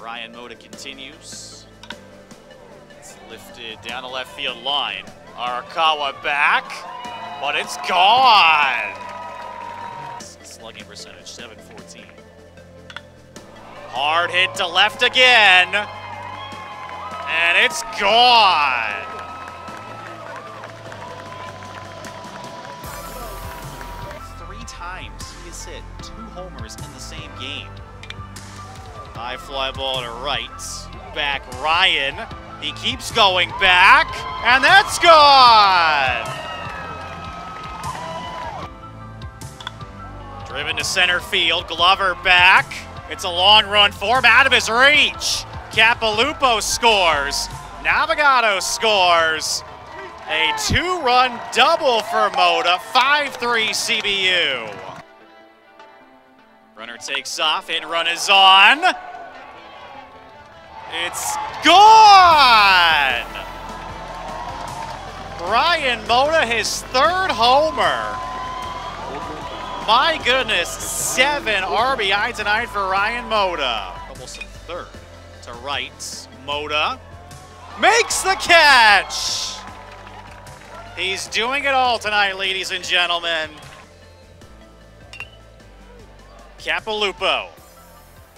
Ryan Moda continues. It's lifted down the left field line. Arakawa back, but it's gone. Slugging percentage, 714. Hard hit to left again. And it's gone. Three times he has hit two homers in the same game. High fly ball to right. Back Ryan. He keeps going back, and that's gone. Driven to center field. Glover back. It's a long run for him out of his reach. Capilupo scores. Navigado scores. A two-run double for Moda. 5-3 CBU. Runner takes off, in run is on. It's gone! Ryan Moda, his third homer. My goodness, seven RBI tonight for Ryan Moda. Almost a third to right. Moda makes the catch. He's doing it all tonight, ladies and gentlemen. Capilupo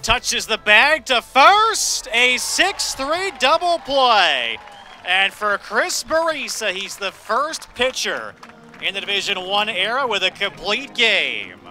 touches the bag to first. A 6-3 double play. And for Chris Barisa, he's the first pitcher in the Division One era with a complete game.